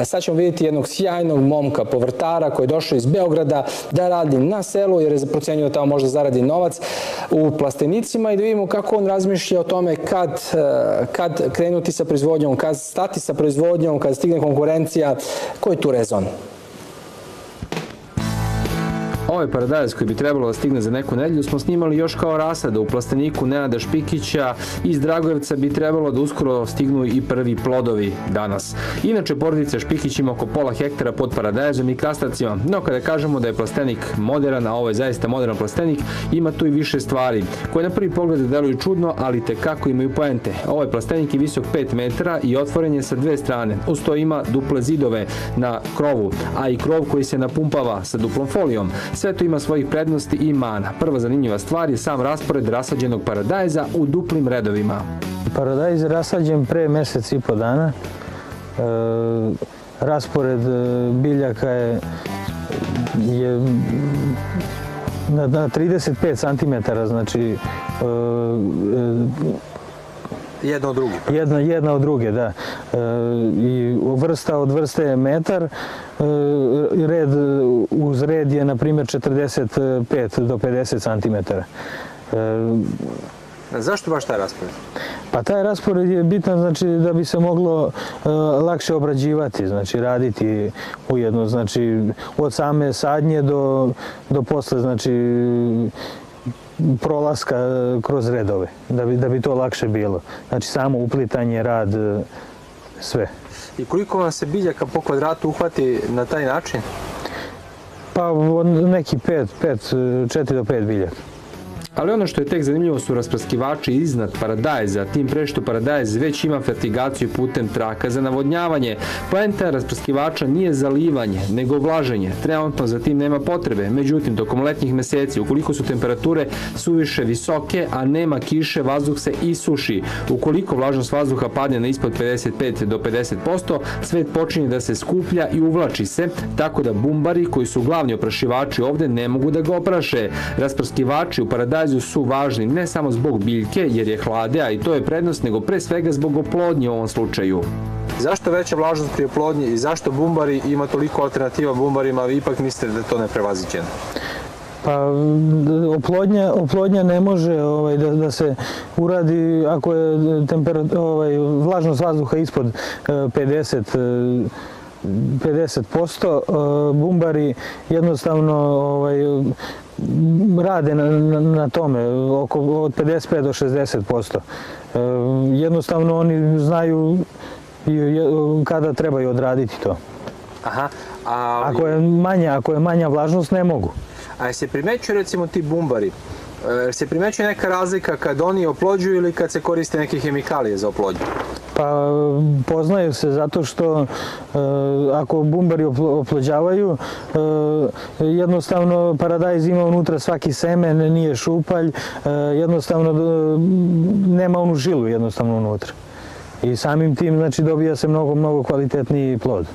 E, sad ćemo vidjeti jednog sjajnog momka, povrtara koji je došao iz Beograda da radi na selu jer je procenio da tamo možda zaradi novac u plastenicima i da vidimo kako on razmišlja o tome kad, e, kad krenuti sa proizvodnjom, kad stati sa proizvodnjom, kad stigne konkurencija, koji je tu rezon? Ovaj paradajz koji bi trebalo da stigne za neku nedelju smo snimali još kao rasada u plasteniku Nenada Špikića. Iz Dragojevca bi trebalo da uskoro stignu i prvi plodovi danas. Inače, porodica Špikić ima oko pola hektara pod paradajzom i krastavcima, no kada kažemo da je plastenik modern, a ovo je zaista modern plastenik, ima tu i više stvari, koje na prvi pogled deluju čudno, ali te kako imaju poente. Ovaj plastenik je visok 5 metara i otvoren je sa dve strane. Uz to ima duple zidove na krovu, a i krov koji se napumpava sa duplom folijom. Sve to ima svojih prednosti i mana. Prva zanimljiva stvar je sam raspored rasađenog paradajza u duplim redovima. Paradajz je rasađen pre mesec i po dana. E, raspored e, biljaka je, je na, na 35 cm, znači e, Jedna od druge. Jedna, jedna od druge, da. E, I vrsta od vrste je metar, e, red uz red je na primjer 45 do 50 cm. E, Zašto baš taj raspored? Pa taj raspored je bitan znači da bi se moglo e, lakše obrađivati, znači raditi ujedno, znači od same sadnje do, do posle, znači prolaska e, kroz redove, da bi, da bi to lakše bilo. Znači samo uplitanje, rad, e, sve. I koliko vam se biljaka po kvadratu uhvati na taj način? Pa neki 5, 5, 4 do 5 biljaka. Ali ono što je tek zanimljivo su raspraskivači iznad paradajza, tim pre što paradajz već ima fertigaciju putem traka za navodnjavanje. Poenta raspraskivača nije zalivanje, nego vlaženje. Trenutno za tim nema potrebe, međutim, tokom letnjih meseci, ukoliko su temperature suviše visoke, a nema kiše, vazduh se isuši. Ukoliko vlažnost vazduha padne na ispod 55 do 50%, svet počinje da se skuplja i uvlači se, tako da bumbari, koji su glavni oprašivači ovde, ne mogu da ga opraše. Raspraskivači u paradajzu paradajzu su važni ne samo zbog biljke, jer je hlade, a i to je prednost, nego pre svega zbog oplodnje u ovom slučaju. Zašto veća vlažnost pri oplodnji i zašto bumbari ima toliko alternativa bumbarima, a vi ipak mislite da je to neprevaziđeno? Pa oplodnja, oplodnja ne može ovaj, da, da se uradi ako je temperat, ovaj, vlažnost vazduha ispod 50 50%. Bumbari jednostavno ovaj, rade na, na, na tome, oko od 55 do 60%. E, jednostavno oni znaju kada trebaju odraditi to. Aha, a... Ako je manja, ako je manja vlažnost, ne mogu. A se primećuju recimo ti bumbari, e, se primećuje neka razlika kad oni oplođuju ili kad se koriste neke hemikalije za oplodnju? Pa poznaju se zato što e, ako bumbari oplođavaju, e, jednostavno paradajz ima unutra svaki semen, nije šupalj, e, jednostavno nema onu žilu jednostavno unutra. I samim tim znači dobija se mnogo, mnogo kvalitetniji plod.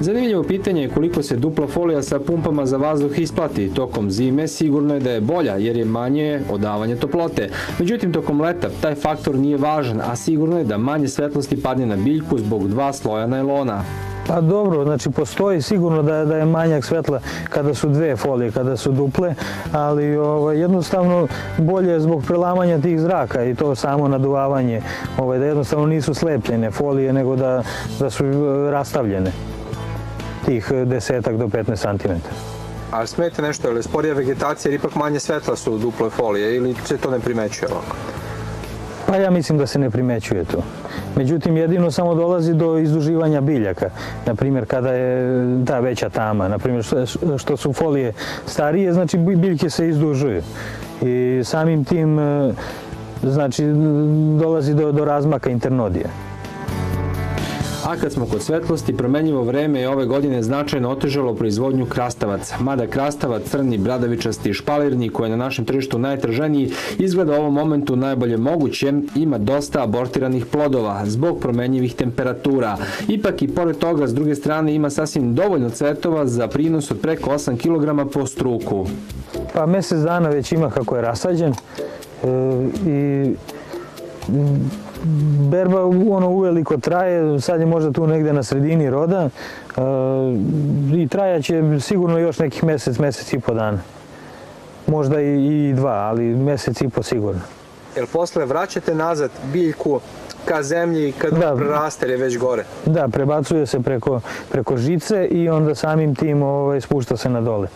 Zanimljivo pitanje je koliko se dupla folija sa pumpama za vazduh isplati. Tokom zime sigurno je da je bolja jer je manje odavanje toplote. Međutim, tokom leta taj faktor nije važan, a sigurno je da manje svetlosti padne na biljku zbog dva sloja najlona. Pa dobro, znači postoji sigurno da, da je manjak svetla kada su dve folije, kada su duple, ali ovaj, jednostavno bolje je zbog prelamanja tih zraka i to samo naduvavanje, ovaj, da jednostavno nisu slepljene folije, nego da, da su rastavljene tih desetak do 15 cm. A smete nešto, ili sporija vegetacija, ili ipak manje svetla su u duploj folije, ili se to ne primećuje ovako? Pa ja mislim da se ne primećuje to. Međutim, jedino samo dolazi do izduživanja biljaka. Naprimjer, kada je ta veća tama, naprimjer, što su folije starije, znači biljke se izdužuju. I samim tim, e, znači, dolazi do, do razmaka internodija. A kad smo kod svetlosti, promenljivo vreme je ove godine značajno otežalo proizvodnju krastavaca. Mada krastavac crni, bradavičasti, špalirni, koji je na našem tržištu najtraženiji, izgleda u ovom momentu najbolje moguće, ima dosta abortiranih plodova zbog promenjivih temperatura. Ipak i pored toga, s druge strane, ima sasvim dovoljno cvetova za prinos od preko 8 kg po struku. Pa mesec dana već ima kako je rasađen e, i berba ono uveliko traje, sad je možda tu negde na sredini roda e, i trajaće sigurno još nekih mesec, mesec i po dana. Možda i, i dva, ali mesec i po sigurno. Jer posle vraćate nazad biljku ka zemlji kad Da. preraste je već gore. Da, prebacuje se preko, preko žice i onda samim tim ovaj, spušta se na dole.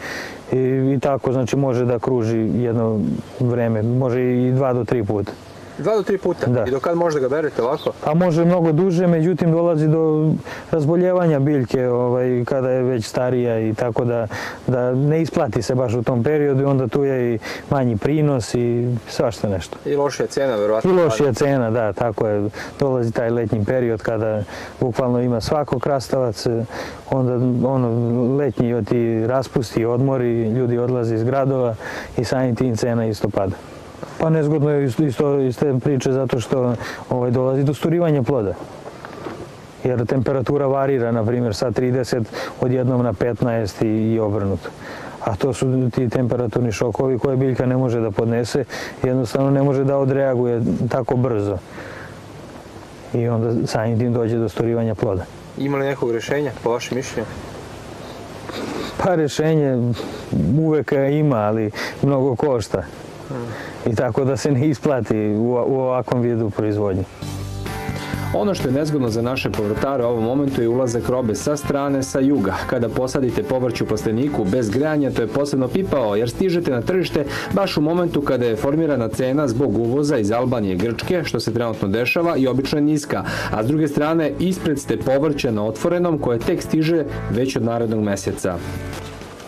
I, I tako, znači može da kruži jedno vreme, može i dva do tri puta. Dva do tri puta. Da. I do kad možda ga berete ovako? A može mnogo duže, međutim dolazi do razboljevanja biljke ovaj, kada je već starija i tako da, da ne isplati se baš u tom periodu i onda tu je i manji prinos i svašta nešto. I lošija cena, I verovatno. lošija cena, da, tako je. Dolazi taj letnji period kada bukvalno ima svako krastavac, onda ono, letnji ti raspusti, odmori, ljudi odlaze iz gradova i samim tim cena isto pada. Pa nezgodno je isto, iz te priče zato što ovaj, dolazi do sturivanja ploda. Jer temperatura varira, na primjer, sa 30 odjednom na 15 i, i obrnuto. A to su ti temperaturni šokovi koje biljka ne može da podnese, jednostavno ne može da odreaguje tako brzo. I onda samim tim dođe do storivanja ploda. Ima li nekog rešenja, po vašem mišljenju? Pa rešenje uvek ima, ali mnogo košta. I tako da se ne isplati u, ovakvom vidu proizvodnje. Ono što je nezgodno za naše povrtare u ovom momentu je ulazak robe sa strane sa juga. Kada posadite povrće u plasteniku bez grejanja, to je posebno pipao, jer stižete na tržište baš u momentu kada je formirana cena zbog uvoza iz Albanije i Grčke, što se trenutno dešava i obično je niska. A s druge strane, ispred ste povrće na otvorenom koje tek stiže već od narednog meseca.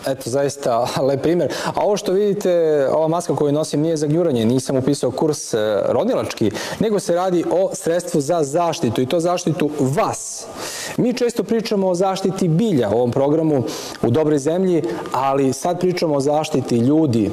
Eto, zaista lep primjer. A ovo što vidite, ova maska koju nosim nije za gljuranje, nisam upisao kurs e, rodilački, nego se radi o sredstvu za zaštitu i to zaštitu vas. Mi često pričamo o zaštiti bilja u ovom programu u dobroj zemlji, ali sad pričamo o zaštiti ljudi,